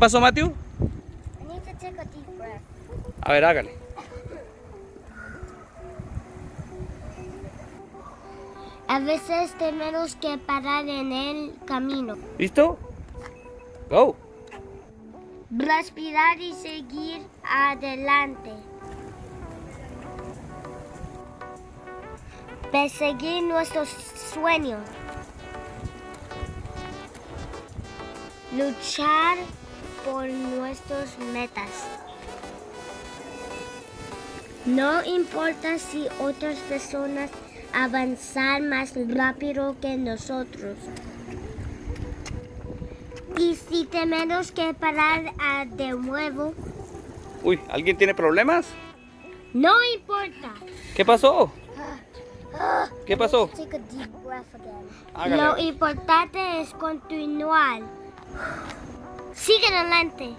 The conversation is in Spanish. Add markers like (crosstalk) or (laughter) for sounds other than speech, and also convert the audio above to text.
pasó, Matthew? A ver, hágale. A veces tenemos que parar en el camino, ¿Listo? Go. respirar y seguir adelante. Perseguir nuestros sueños. Luchar por nuestras metas. No importa si otras personas avanzan más rápido que nosotros. Y si tenemos que parar ah, de nuevo, Uy, ¿alguien tiene problemas? no importa. ¿Qué pasó? (gasps) ¿Qué pasó? Take a deep breath again. Hágale. Lo importante es continuar. Sigue adelante.